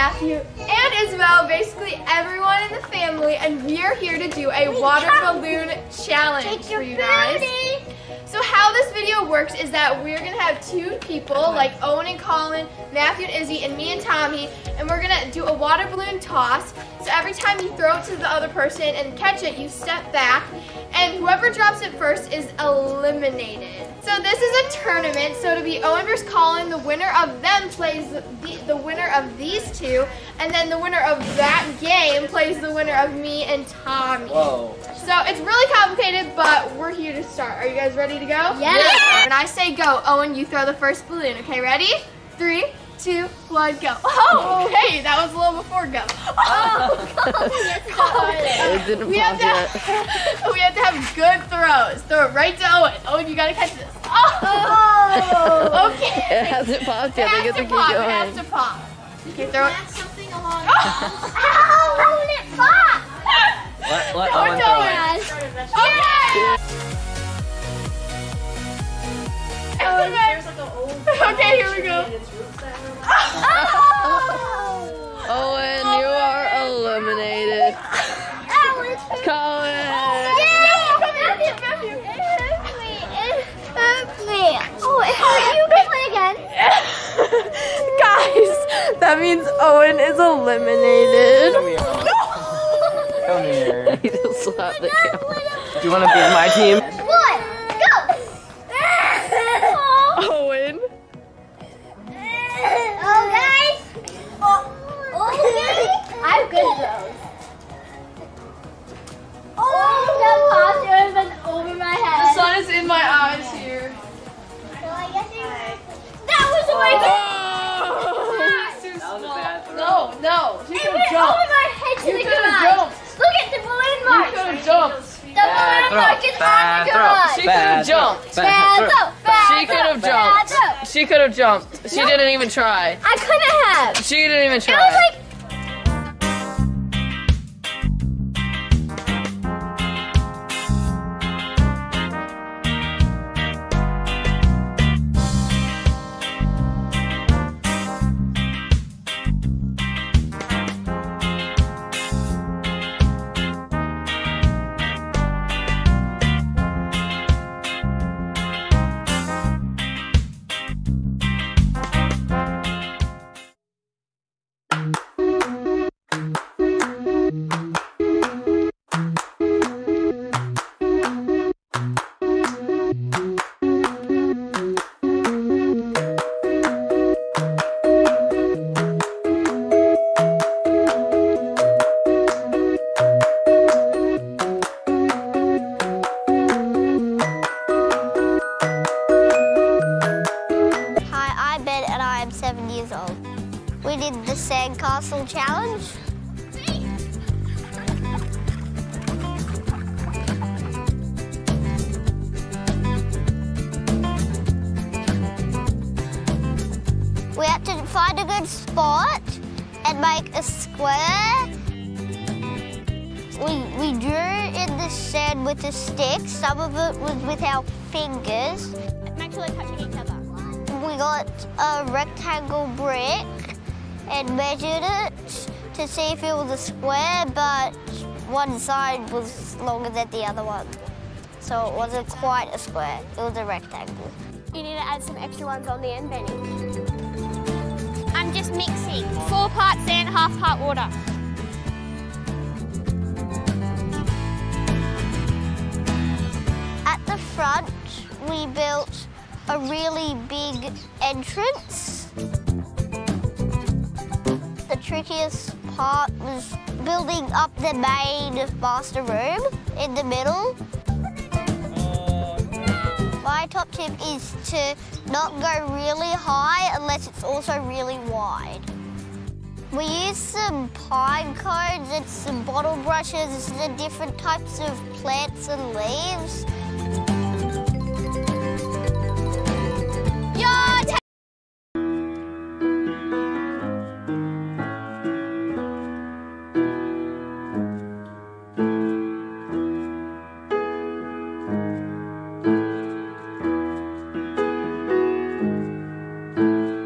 Matthew, and Isabel, basically everyone in the family, and we are here to do a water balloon challenge for you guys. So how this video works is that we're gonna have two people, like Owen and Colin, Matthew and Izzy, and me and Tommy, and we're gonna do a water balloon toss. So every time you throw it to the other person and catch it, you step back, and whoever drops it first is eliminated. So this is a tournament, so to be Owen versus Colin, the winner of them plays the, the winner of these two, and then the winner of that game plays the winner of me and Tommy. Whoa. So it's really complicated, but we're here to start. Are you guys ready to go? Yeah. When I say go, Owen, you throw the first balloon. Okay, ready? Three, two, one, go. Oh, oh. okay, that was a little before go. Oh, oh. It didn't we have, pause yet. to, we have to have good throws. Throw it right to Owen. Owen, you gotta catch this. Oh, oh. okay. It hasn't paused It yet. I has guess to we keep pop. It has to pop. Okay, throw it. something along. Oh, it popped. Let, let Owen throw Owen. it. Okay. Okay, here we go. Owen, you are eliminated. Colin. Oh, you can play again. Guys, that means Owen is eliminated. Come here. He just slapped the camera. Do you want to be in my team? Go! Owen. Oh guys. Oh, oh, I have good throws. Oh, that popped. It would been over my head. The sun is in my eyes here. That was my Oh, too That was a small. bad throw. No, no, you It could garage. She could have jumped. Bad throw. Bad She could have throw. jumped. Bad throw. She could have jumped. She No. didn't even try. I couldn't have. She didn't even It try. Did the sandcastle challenge. We had to find a good spot and make a square. We, we drew in the sand with a stick. Some of it was with our fingers. Make sure they're touching each other. We got a rectangle brick and measured it to see if it was a square, but one side was longer than the other one. So it wasn't quite a square, it was a rectangle. You need to add some extra ones on the end, Benny. I'm just mixing. Four parts sand, half part water. At the front, we built a really big entrance. Trickiest part was building up the main master room in the middle. My top tip is to not go really high unless it's also really wide. We used some pine cones and some bottle brushes and different types of plants and leaves